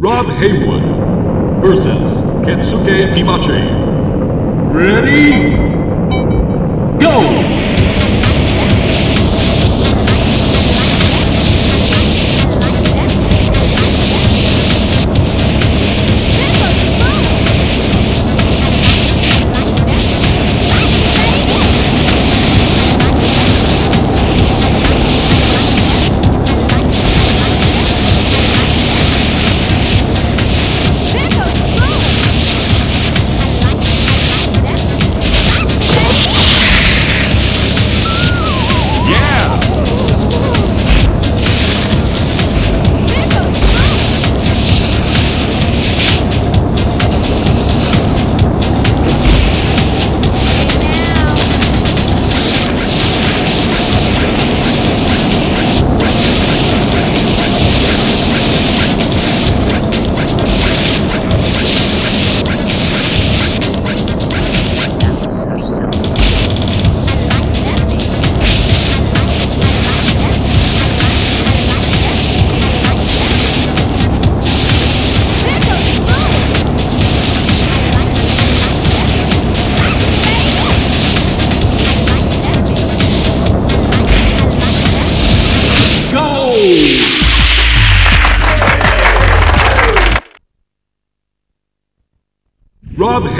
Rob Haywood versus Kensuke Kimachi. Ready? Go!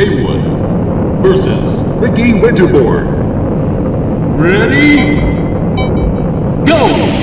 Haywood versus Ricky Winterborn. Ready? Go!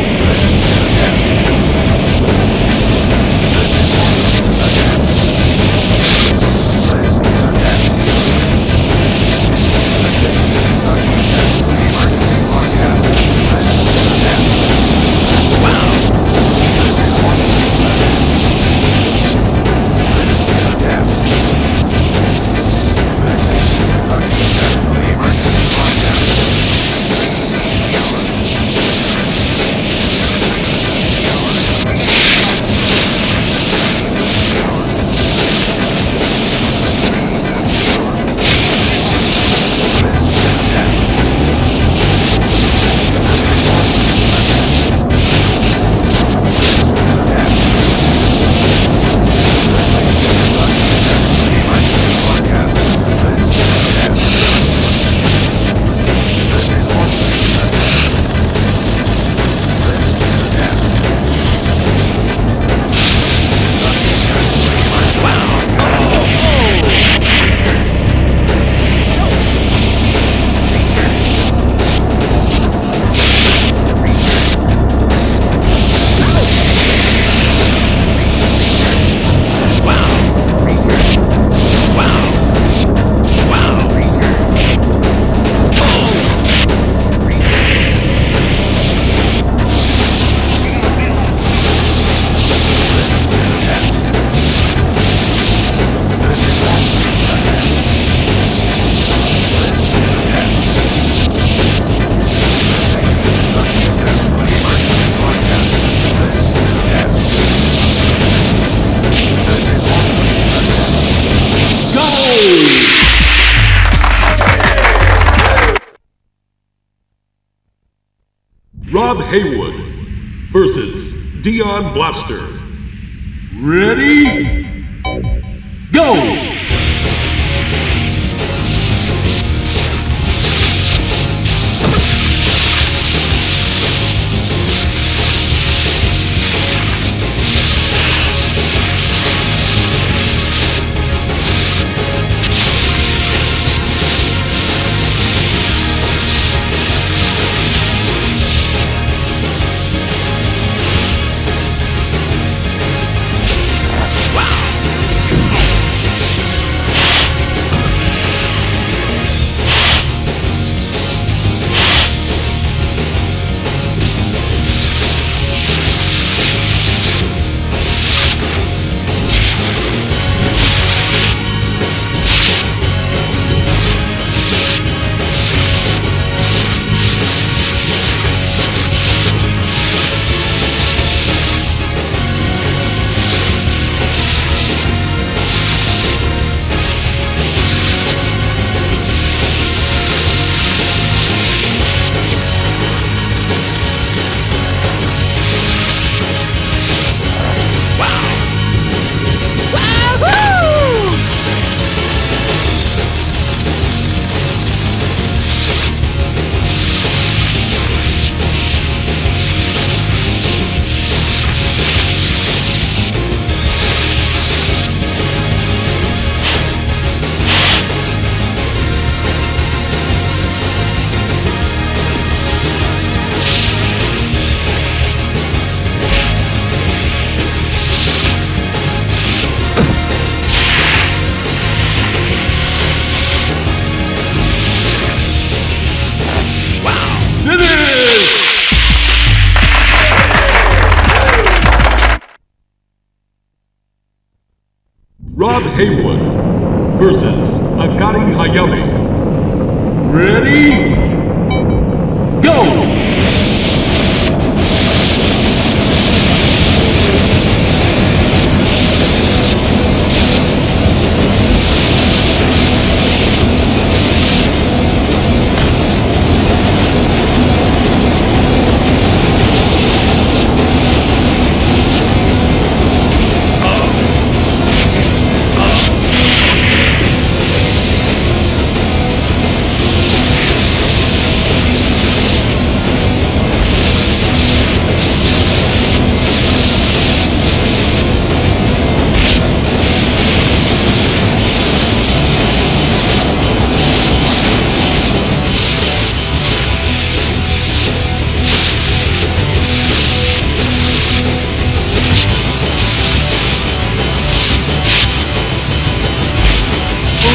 Rob Haywood versus Dion Blaster. Ready? Go! Haywood versus Akari Hayami. Ready?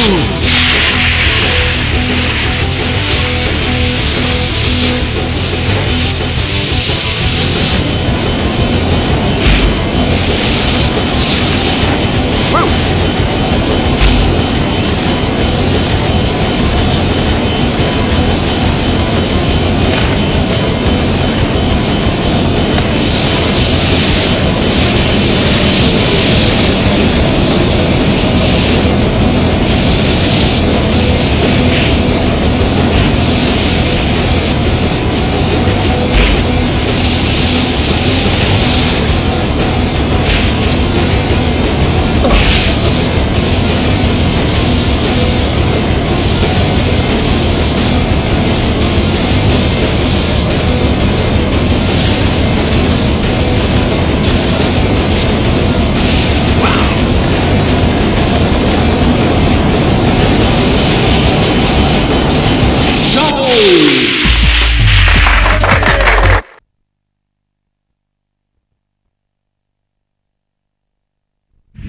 Ooh.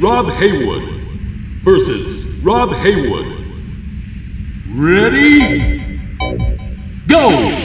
Rob Haywood versus Rob Haywood. Ready? Go!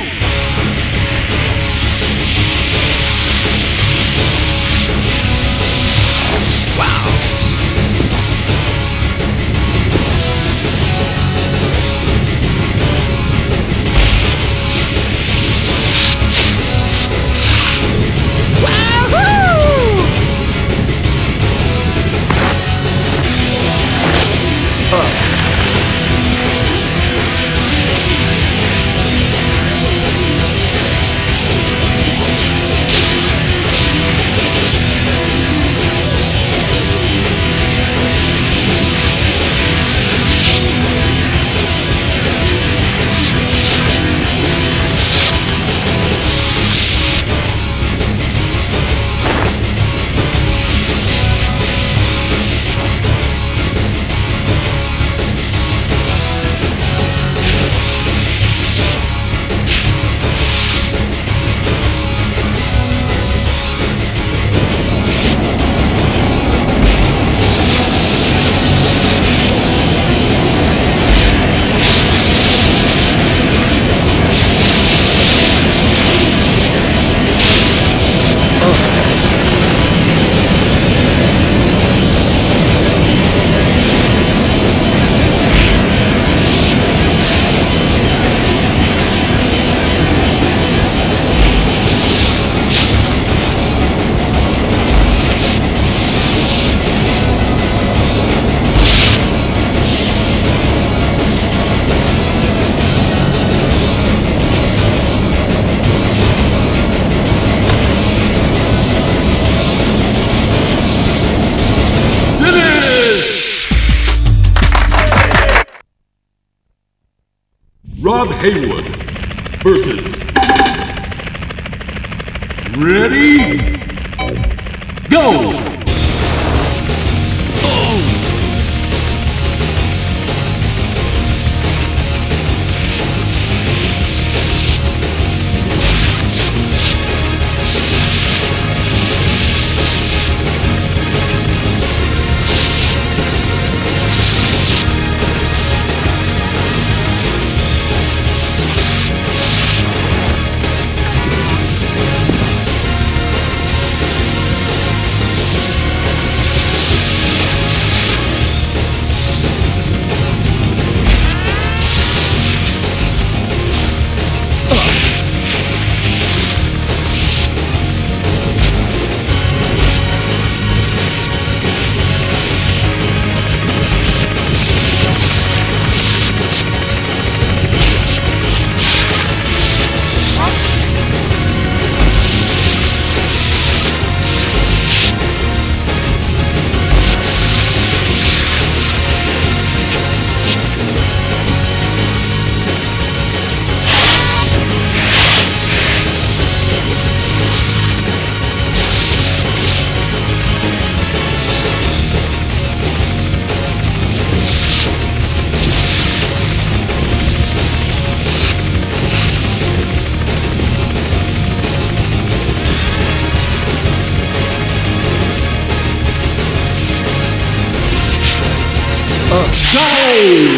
Rob Haywood versus. Ready? Go! Go!